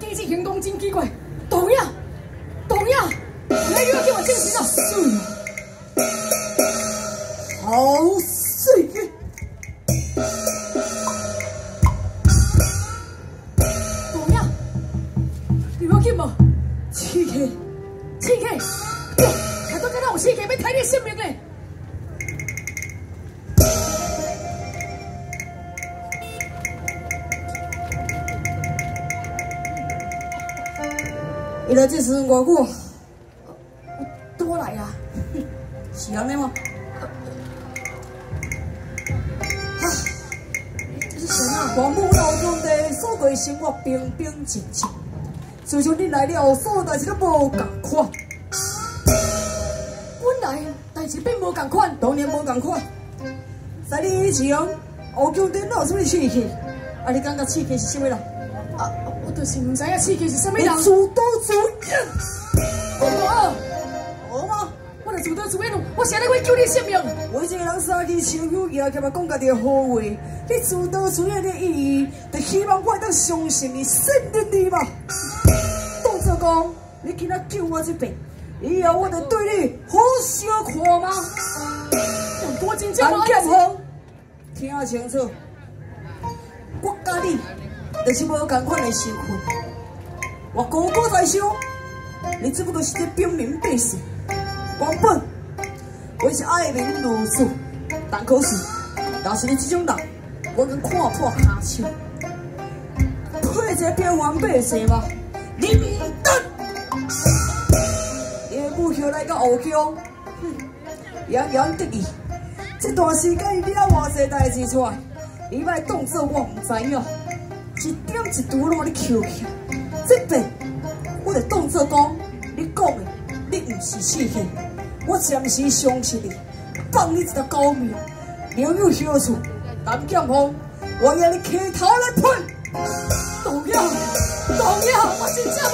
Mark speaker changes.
Speaker 1: 第一级员工真奇怪，懂呀？懂呀？你要给我进行了？是？
Speaker 2: 好岁。
Speaker 1: 懂呀？你要干嘛？
Speaker 2: 刺客，
Speaker 1: 刺客，还都敢让我刺客被抬进性命嘞？
Speaker 2: 你来这时偌久？
Speaker 1: 多来啊！
Speaker 2: 是安尼吗？哈！
Speaker 1: 你想啊，
Speaker 2: 王母老兄弟所过生活平平静静，自从你来了，所有代志都无共款。
Speaker 1: 本来代志并无共款，
Speaker 2: 当然无共款。在你以前，王兄弟哪有什么刺激？啊，你感觉刺激是什么啦？
Speaker 1: 啊，我就是唔知影刺激是什么人。自
Speaker 2: 导自演。
Speaker 1: 哦，
Speaker 2: 哦吗？
Speaker 1: 我来自导自演，我现在会救你性命。
Speaker 2: 我一个人三句小语言，今日讲家己的好话。你自导自演的意义，就希望我当相信你、信任你嘛。动作讲，你今仔救我一病，以后我就对你好小看吗？
Speaker 1: 我真正安剑锋，
Speaker 2: 听清楚，我甲你。就是无同款的身份，我哥哥在想，你只不过是个平民百姓。原本我是爱民如子，但可是，若是你这种人，我跟看破下手，配一个平凡百姓吗？你唔得！叶母后来到后宫，哼，洋洋得意。这段时间伊惹偌济代志出来，伊卖动作我唔知影。一点一滴拢你扣起，这边我就当作讲，你讲的你不是死去，我暂时相信你，放你一条狗命，留有好处。南剑锋，我要你磕头来喷，
Speaker 1: 同样，同样，我真正无啊。